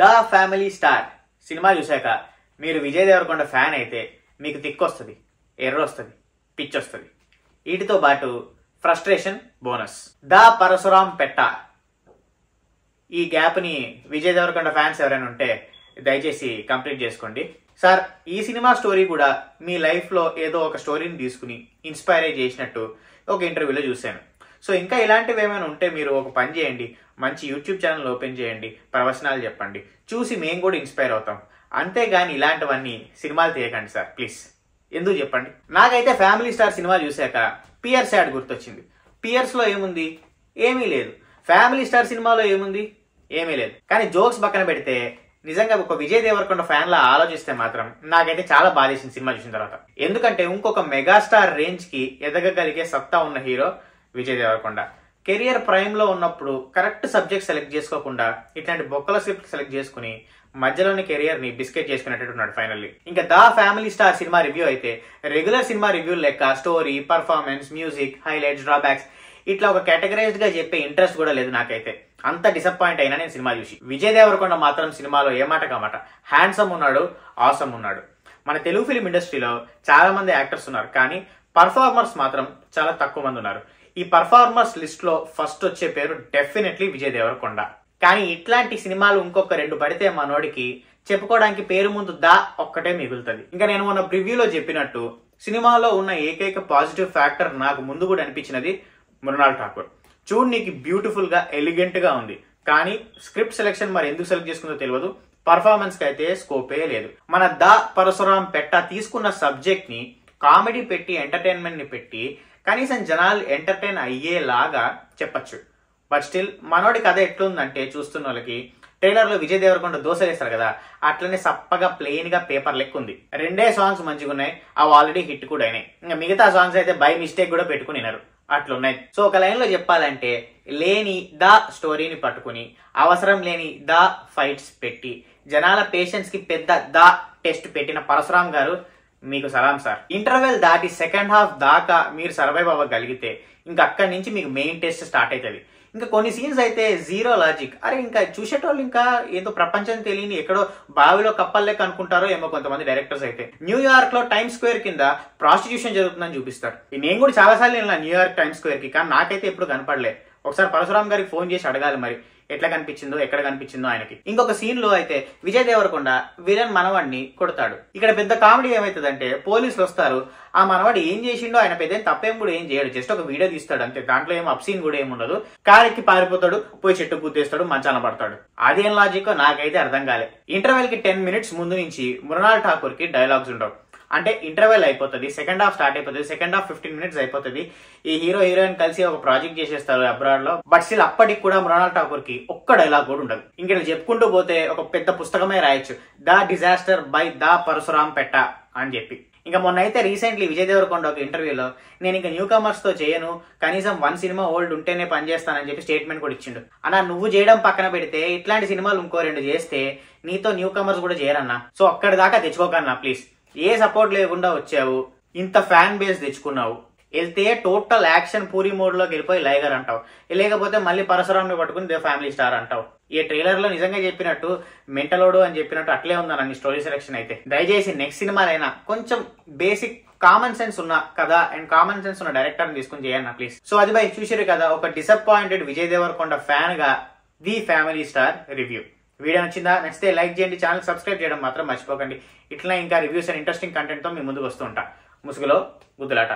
The family star cinema చూశాక మీరు Vijay Devarakonda fan అయితే మీకు తిక్కొస్తుంది ఎర్ర వస్తుంది పిచ్ వస్తుంది వీటితో పాటు ఫ్రస్ట్రేషన్ బోనస్. ద పరశురాం పెట్ట. ఈ గ్యాప్ని విజయ్ దేవరకొండ ఫ్యాన్స్ ఎవరైనా ఉంటే దయచేసి కంప్లీట్ చేసుకోండి. సార్ ఈ సినిమా స్టోరీ కూడా మీ లైఫ్లో ఏదో ఒక స్టోరీని తీసుకుని ఇన్స్పైర్ చేసినట్టు ఒక ఇంటర్వ్యూలో చూశాను. సో ఇంకా ఇలాంటివి ఏమైనా ఉంటే మీరు ఒక పని చేయండి మంచి యూట్యూబ్ ఛానల్ ఓపెన్ చేయండి ప్రవచనాలు చెప్పండి. చూసి మేము కూడా ఇన్స్పైర్ అవుతాం. అంతేగాని ఇలాంటివన్నీ సినిమాలు తీయకండి సార్ ప్లీజ్ ఎందుకు చెప్పండి? నాకైతే ఫ్యామిలీ స్టార్ సినిమా చూశాక పియర్స్ యాడ్ గుర్తొచ్చింది. పియర్స్లో ఏముంది? ఏమీ లేదు. ఫ్యామిలీ స్టార్ సినిమాలో ఏముంది? ఏమీ లేదు. కానీ జోక్స్ పక్కన పెడితే నిజంగా ఒక విజయ్ దేవరకొండ ఫ్యాన్ లా ఆలోచిస్తే మాత్రం నాకైతే చాలా బాధేసింది సినిమా చూసిన తర్వాత. ఎందుకంటే ఇంకొక మెగాస్టార్ రేంజ్కి ఎదగగలిగే సత్తా ఉన్న హీరో విజయ్ దేవరకొండ. కెరియర్ ప్రైమ్లో ఉన్నప్పుడు కరెక్ట్ సబ్జెక్ట్ సెలెక్ట్ చేసుకోకుండా ఇట్లాంటి బొక్కల స్క్రిప్ట్ సెలెక్ట్ చేసుకుని మధ్యలోని కెరియర్ని బిస్కెట్ చేసుకునేటట్టు ఉన్నాడు ఫైనల్లీ. ఇంకా దా ఫ్యామిలీ స్టార్ సినిమా రివ్యూ అయితే రెగ్యులర్ సినిమా రివ్యూ లెక్క story performance music highlights drawbacks ఇట్లా ఒక కేటగరైజ్డ్గా చెప్పే ఇంట్రెస్ట్ కూడా లేదు నాకైతే. అంత డిసప్పాయింట్ అయినా నేను సినిమా చూసి. విజయ్ దేవరకొండ మాత్రం సినిమాలో ఏమాట కామాట హ్యాండ్సమ్ ఉన్నాడు ఆసమ్ ఉన్నాడు. మన తెలుగు ఫిలిం ఇండస్ట్రీలో చాలా మంది యాక్టర్స్ ఉన్నారు కానీ పర్ఫార్మర్స్ మాత్రం చాలా తక్కువ మంది ఉన్నారు. ఈ పర్ఫార్మర్స్ లిస్ట్లో ఫస్ట్ వచ్చే పేరు డెఫినెట్లీ విజయ్ దేవరకొండ. కానీ ఇట్లాంటి సినిమాలు ఇంకొక రెండు పడితే మనోడికి చెప్పుకోవడానికి పేరు ముందు దా ఒక్కటే మిగులుతుంది. ఇంకా నేను మొన్న ప్రివ్యూలో చెప్పినట్టు సినిమాలో ఉన్న ఏకైక పాజిటివ్ ఫ్యాక్టర్ నాకు ముందు కూడా అనిపించినది మృణాల్ ఠాకూర్. చూడు నీకు బ్యూటిఫుల్గా ఎలిగెంట్గా ఉంది. కానీ స్క్రిప్ట్ సెలెక్షన్ మరి ఎందుకు సెలెక్ట్ చేసుకుందో తెలియదు పర్ఫార్మెన్స్కి అయితే స్కోపే లేదు. మన ద పరశురాం పెట్ట తీసుకున్న సబ్జెక్ట్ని కామెడీ పెట్టి ఎంటర్టైన్మెంట్ని పెట్టి కనీసం జనాలు ఎంటర్టైన్ అయ్యేలాగా చెప్పచ్చు. బట్ స్టిల్ మనోడి కథ ఎట్లుందంటే చూస్తున్న వాళ్ళకి ట్రైలర్లో విజయ్ దేవరకొండ దోశ వేస్తారు కదా అట్లనే సప్పగా ప్లెయిన్గా పేపర్ లెక్క ఉంది. రెండే సాంగ్స్ మంచిగా ఉన్నాయి అవి ఆల్రెడీ హిట్ కూడా అయినాయి. ఇంకా మిగతా సాంగ్స్ అయితే బై మిస్టేక్ కూడా పెట్టుకుని వినరు. అట్లున్నాయి. సో ఒక లైన్లో చెప్పాలంటే లేని ద స్టోరీని పట్టుకుని అవసరం లేని ద ఫైట్స్ పెట్టి జనాల పేషెన్స్కి పెద్ద ద టెస్ట్ పెట్టిన పరశురామ్ గారు మీకు సలాం సార్. ఇంటర్వెల్ దాటి సెకండ్ హాఫ్ దాకా మీరు సర్వైవ్ అవ్వగలిగితే ఇంకా అక్కడి నుంచి మీకు మెయిన్ టెస్ట్ స్టార్ట్ అవుతుంది ఇంకా కొన్ని సీన్స్ అయితే జీరో లాజిక్ అరే ఇంకా చూసేటోళ్ళు ఇంకా ఏదో ప్రపంచం తెలియని ఎక్కడో బావిలో కప్పల్లేక అనుకుంటారో ఏమో కొంతమంది డైరెక్టర్స్ అయితే. న్యూయార్క్లో టైమ్ స్క్వేర్ కింద ప్రాస్టిట్యూషన్ జరుగుతుందని చూపిస్తారు. నేను కూడా చాలా సార్లు వెళ్ళిన న్యూయార్క్ టైమ్ స్క్వేర్కి కానీ నాకైతే ఎప్పుడు కనపడలే. ఒకసారి పరశురామ్ గారికి ఫోన్ చేసి అడగాలి మరి. ఎట్లా కనిపించిందో ఎక్కడ కనిపించిందో ఆయనకి. ఇంకొక సీన్లో అయితే విజయ్ దేవరకొండ విలన్ మనవాడిని కొడతాడు. ఇక్కడ పెద్ద కామెడీ ఏమైతుందంటే పోలీసులు వస్తారు. ఆ మనవాడు ఏం చేసిండో ఆయన పెద్ద తప్పేం కూడా ఏం చేయడు. జస్ట్ ఒక వీడియో తీస్తాడు అంతే. దాంట్లో ఏం అప్సీన్ కూడా ఏమి ఉండదు. కారెక్కి పారిపోతాడు పోయి చెట్టు గుద్దేస్తాడు మంచాన పడతాడు. అదేం లాజిక్ నాకైతే అర్థం కాలే. ఇంటర్వెల్కి టెన్ మినిట్స్ ముందు నుంచి మృణాల్ ఠాకూర్కి డైలాగ్స్ ఉండవు. అంటే ఇంటర్వెల్ అయిపోతుంది. సెకండ్ హాఫ్ స్టార్ట్ అయిపోతుంది. సెకండ్ హాఫ్ ఫిఫ్టీన్ మినిట్స్ అయిపోతుంది. ఈ హీరో హీరోయిన్ కలిసి ఒక ప్రాజెక్ట్ చేసేస్తారు అబ్రాడ్లో. బట్ స్టిల్ అప్పటికి కూడా మృణాల్ ఠాకూర్కి ఒక్క డైలాగ్ కూడా ఉండదు. ఇంకా చెప్పుకుంటూ పోతే ఒక పెద్ద పుస్తకమే రాయొచ్చు. The disaster by the Parasuram పెట్ట అని చెప్పి. ఇంకా మొన్న అయితే రీసెంట్లీ విజయ్ దేవరకొండ ఒక ఇంటర్వ్యూలో నేను ఇంకా న్యూ కమర్స్తో చేయను. కనీసం వన్ సినిమా ఓల్డ్ ఉంటేనే పనిచేస్తానని చెప్పి స్టేట్మెంట్ కూడా ఇచ్చిండు. అన్నా నువ్వు చేయడం పక్కన పెడితే ఇట్లాంటి సినిమాలు ఇంకో రెండు చేస్తే నీతో న్యూ కమర్స్ కూడా చేయరన్నా సో అక్కడి దాకా తెచ్చుకోకన్నా ప్లీజ్ ఏ సపోర్ట్ లేకుండా వచ్చావు? ఇంత ఫ్యాన్ బేస్ తెచ్చుకున్నావు. వెళ్తే టోటల్ యాక్షన్ పూరి మోడ్లోకి వెళ్ళిపోయి లైగర్ అంటావు. లేకపోతే మళ్ళీ పరశురామ్ని పట్టుకుని దే ఫ్యామిలీ స్టార్ అంటావు. ఈ ట్రైలర్లో నిజంగా చెప్పినట్టు మెంటలోడు అని చెప్పినట్టు అట్లే ఉందనండి స్టోరీ సెలెక్షన్ అయితే? దయచేసి నెక్స్ట్ సినిమాలైనా కొంచెం బేసిక్ కామన్ సెన్స్ ఉన్న కదా అండ్ కామన్ సెన్స్ ఉన్న డైరెక్టర్ తీసుకుని చేయండి ప్లీజ్ సో అది బై చూసారు కదా ఒక disappointed Vijay Devarakonda ఫ్యాన్గా the Family Star review video నచ్చిందా నచ్చితే లైక్ చేయండి ఛానల్ సబ్స్క్రైబ్ చేయడం మాత్రం మర్చిపోకండి. ఇట్లా ఇంకా రివ్యూస్ అండ్ ఇంట్రెస్టింగ్ కంటెంట్తో మీ ముందుకు వస్తూ ఉంటా. ముసుగులో గుద్దులాట.